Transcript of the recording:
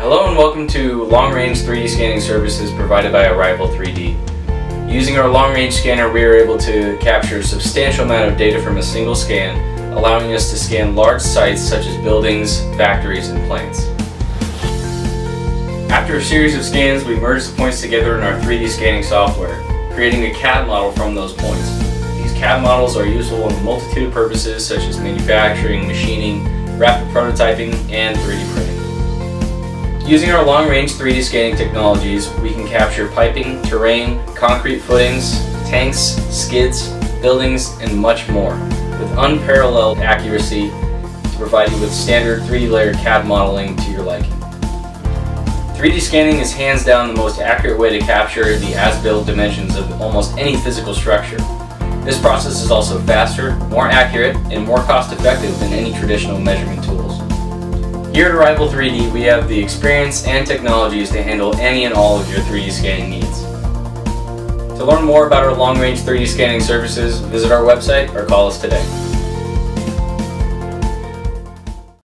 Hello and welcome to long-range 3D scanning services provided by Arrival 3D. Using our long-range scanner we are able to capture a substantial amount of data from a single scan, allowing us to scan large sites such as buildings, factories, and plants. After a series of scans, we merge the points together in our 3D scanning software, creating a CAD model from those points. These CAD models are useful in a multitude of purposes such as manufacturing, machining, rapid prototyping, and 3D printing. Using our long-range 3D scanning technologies, we can capture piping, terrain, concrete footings, tanks, skids, buildings, and much more, with unparalleled accuracy to provide you with standard 3D layer CAD modeling to your liking. 3D scanning is hands down the most accurate way to capture the as-built dimensions of almost any physical structure. This process is also faster, more accurate, and more cost-effective than any traditional measurement tools. Here at Arrival 3D, we have the experience and technologies to handle any and all of your 3D scanning needs. To learn more about our long-range 3D scanning services, visit our website or call us today.